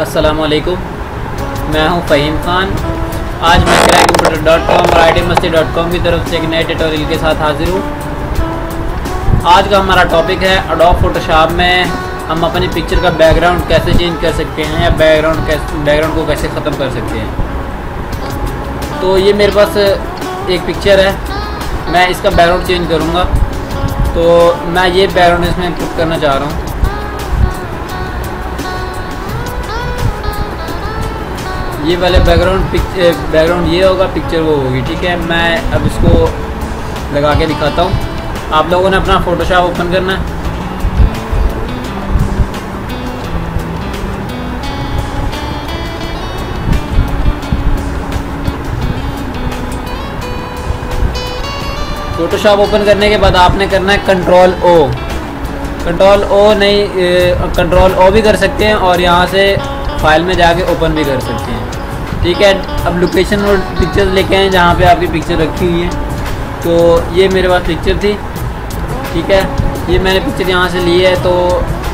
असलकुम मैं हूँ फ़हीम ख़ान। आज मैं क्रैक कंप्यूटर डॉट कॉम और आई मस्ती डॉट कॉम की तरफ़ से एक नए ट्यूटोरियल के साथ हाजिर हूँ। आज का हमारा टॉपिक है अडोब फोटोशॉप में हम अपनी पिक्चर का बैकग्राउंड कैसे चेंज कर सकते हैं या बैकग्राउंड कैसे बैकग्राउंड को कैसे ख़त्म कर सकते हैं। तो ये मेरे पास एक पिक्चर है। मैं इसका बैकग्राउंड चेंज करूँगा। तो मैं ये बैकग्राउंड इसमें पुट करना चाह रहा हूँ। ये वाले बैकग्राउंड बैकग्राउंड ये होगा पिक्चर वो होगी, ठीक है? मैं अब इसको लगा के दिखाता हूँ। आप लोगों ने अपना फ़ोटोशॉप ओपन करना है। फ़ोटोशॉप ओपन करने के बाद आपने करना है कंट्रोल ओ कंट्रोल ओ नहीं कंट्रोल ओ भी कर सकते हैं और यहाँ से फ़ाइल में जाके ओपन भी कर सकते हैं। ठीक है, अब लोकेशन और पिक्चर लेके आए जहाँ पे आपकी पिक्चर रखी हुई है। तो ये मेरे पास पिक्चर थी, ठीक है। ये मैंने पिक्चर यहाँ से ली है तो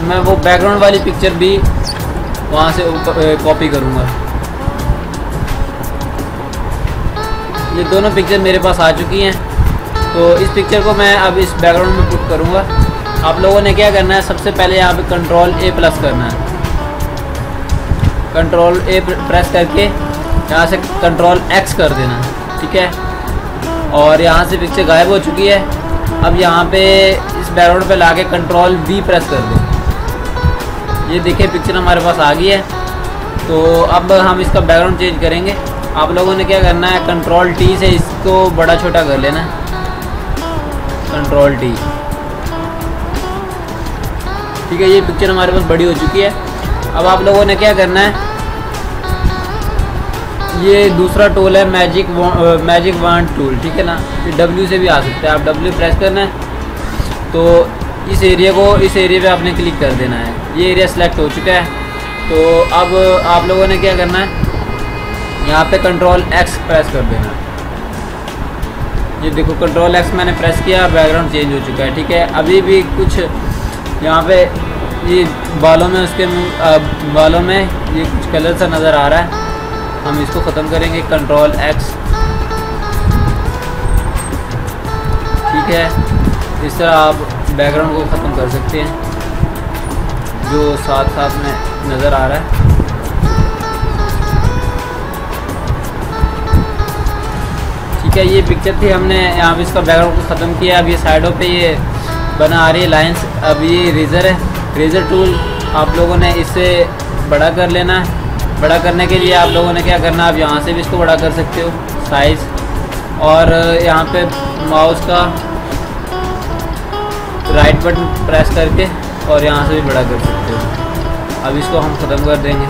मैं वो बैकग्राउंड वाली पिक्चर भी वहाँ से कॉपी करूँगा। ये दोनों पिक्चर मेरे पास आ चुकी हैं तो इस पिक्चर को मैं अब इस बैकग्राउंड में पुट करूँगा। आप लोगों ने क्या करना है, सबसे पहले यहाँ पे कंट्रोल ए प्लस करना है। कंट्रोल ए प्रेस करके यहाँ से कंट्रोल एक्स कर देना, ठीक है? और यहाँ से पिक्चर गायब हो चुकी है। अब यहाँ पे इस बैकग्राउंड पे लाके कंट्रोल बी प्रेस कर दें। ये देखिए पिक्चर हमारे पास आ गई है। तो अब हम इसका बैकग्राउंड चेंज करेंगे। आप लोगों ने क्या करना है कंट्रोल टी से इसको बड़ा छोटा कर लेना कंट्रोल टी ठीक है, ये पिक्चर हमारे पास बड़ी हो चुकी है। अब आप लोगों ने क्या करना है? ये दूसरा टूल है मैजिक मैजिक वन टूल ठीक है ना? ये डब्ल्यू से भी आ सकता है। आप डब्ल्यू प्रेस करना है तो इस एरिया को, इस एरिया पे आपने क्लिक कर देना है। ये एरिया सेलेक्ट हो चुका है। तो अब आप लोगों ने क्या करना है? यहाँ पे कंट्रोल एक्स प्रेस कर देना ये देखो कंट्रोल एक्स मैंने प्रेस किया बैकग्राउंड चेंज हो चुका है, ठीक है? अभी भी कुछ यहाँ पे ये बालों में उसके बालों में ये कुछ कलर सा नज़र आ रहा है। हम इसको ख़त्म करेंगे कंट्रोल एक्स ठीक है? इस तरह आप बैकग्राउंड को ख़त्म कर सकते हैं, जो साथ साथ में नज़र आ रहा है। ठीक है, ये पिक्चर थी, हमने यहाँ पे इसका बैकग्राउंड को ख़त्म किया। अब ये साइडों पे ये बना आ रही है लाइंस अब ये रेज़र है। रेज़र टूल आप लोगों ने इससे बड़ा कर लेना है। बड़ा करने के लिए आप लोगों ने क्या करना है? आप यहाँ से भी इसको बड़ा कर सकते हो साइज़ और यहाँ पे माउस का राइट बटन प्रेस करके और यहाँ से भी बड़ा कर सकते हो। अब इसको हम ख़त्म कर देंगे।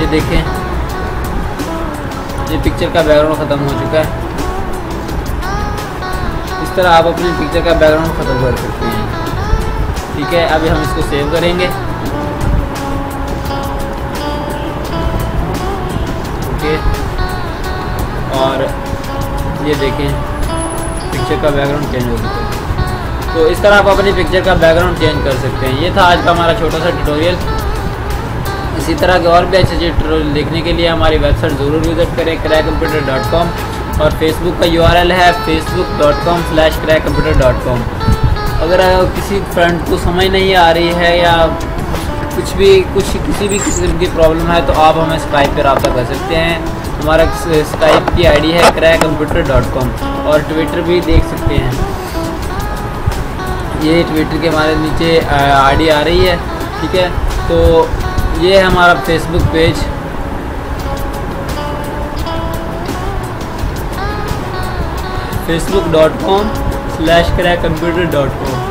ये देखें। ये पिक्चर का बैकग्राउंड ख़त्म हो चुका है। इस तरह आप अपनी पिक्चर का बैकग्राउंड ख़त्म कर सकते हैं। ठीक है, अभी हम इसको सेव करेंगे। ओके और ये देखें पिक्चर का बैकग्राउंड चेंज हो चुका है। तो इस तरह आप अपनी पिक्चर का बैकग्राउंड चेंज कर सकते हैं। ये था आज का हमारा छोटा सा ट्यूटोरियल इसी तरह के और भी अच्छे अच्छे ट्यूटोरियल देखने के लिए हमारी वेबसाइट ज़रूर विज़िट करें क्रैक कंप्यूटर डॉट कॉम और फेसबुक का यू आर एल है Facebook dot com slash crack computer dot com अगर किसी फ्रेंड को समझ नहीं आ रही है या कुछ भी, कुछ, किसी भी किस्म की प्रॉब्लम है तो आप हमें स्काइप पर रबा कर सकते हैं। हमारा स्काइप की आईडी है क्रैक कंप्यूटर डॉट कॉम और ट्विटर भी देख सकते हैं। ये ट्विटर के हमारे नीचे आईडी आ रही है, ठीक है? तो ये है हमारा Facebook page Facebook dot com slash crack computer dot com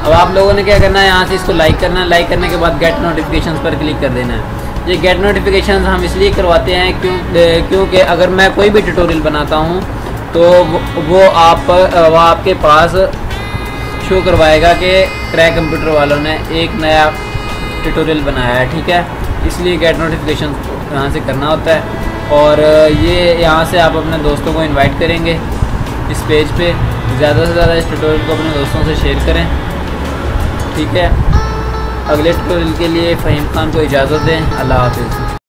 अब आप लोगों ने क्या करना है, यहाँ से इसको लाइक करना है। लाइक करने के बाद गेट नोटिफिकेशन पर क्लिक कर देना है। ये गेट नोटिफिकेशन हम इसलिए करवाते हैं क्यों क्योंकि अगर मैं कोई भी ट्यूटोरियल बनाता हूँ तो वो आप वो आपके पास शो करवाएगा कि क्रैक कंप्यूटर वालों ने एक नया ट्यूटोरियल बनाया है ठीक है? इसलिए गेट नोटिफिकेशन यहाँ से करना होता है। और ये यहाँ से आप अपने दोस्तों को इनवाइट करेंगे इस पेज पे। ज़्यादा से ज़्यादा इस ट्यूटोरियल को अपने दोस्तों से शेयर करें, ठीक है? अगले ट्यूटोरियल के लिए फ़हीम खान को इजाज़त दें। अल्लाह हाफिज़।